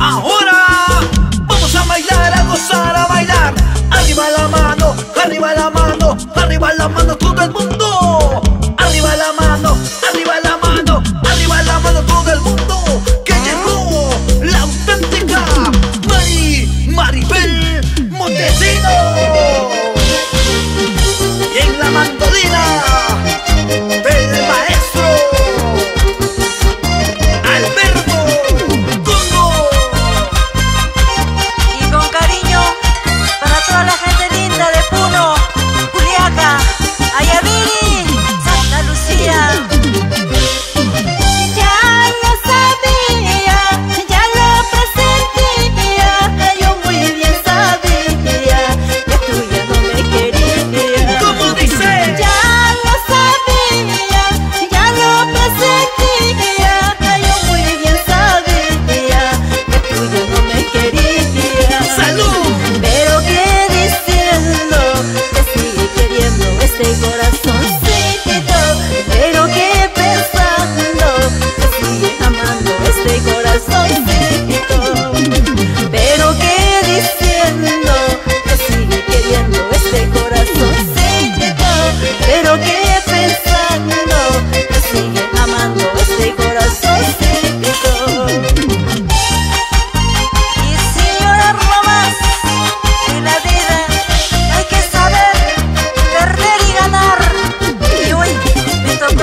Ahora vamos a bailar, a gozar, a bailar. Arriba la mano, arriba la mano, arriba la mano todo el mundo. Arriba la mano, arriba la mano, arriba la mano todo el mundo. Que llegó la auténtica Mari Maribel Montesino.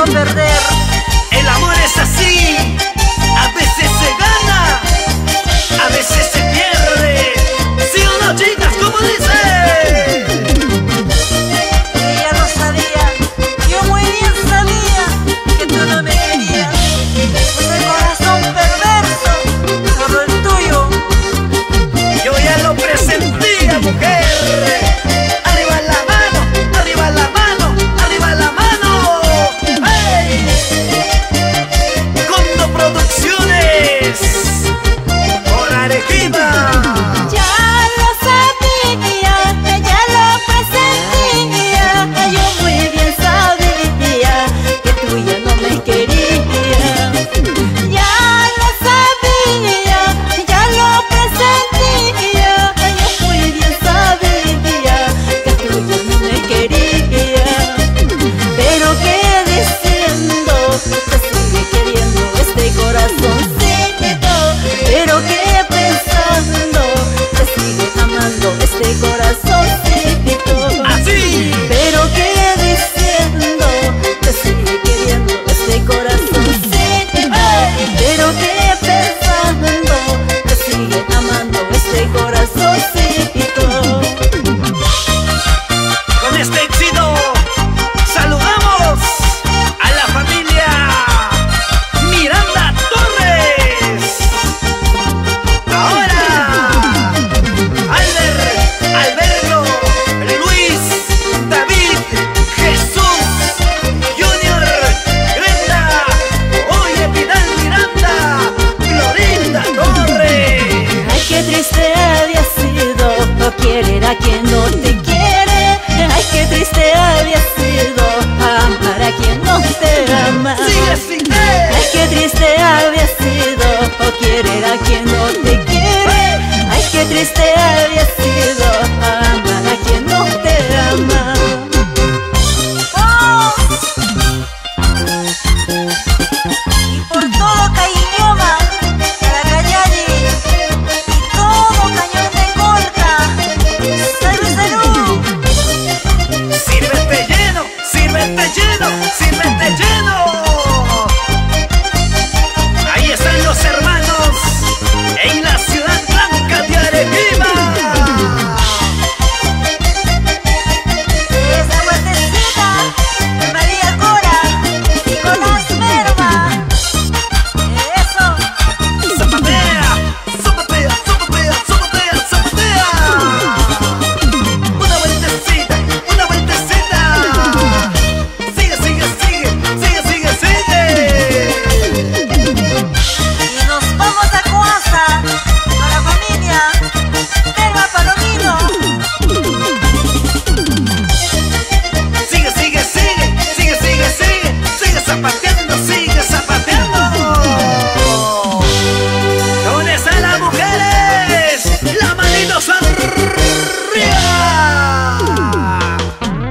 no perder. Qué triste había sido o querer a quien no te quiere. Ay, qué triste había sido.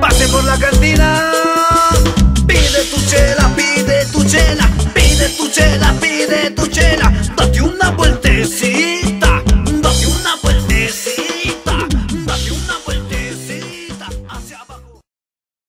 Pase por la cantina, pide tu chela, pide tu chela, pide tu chela, pide tu chela.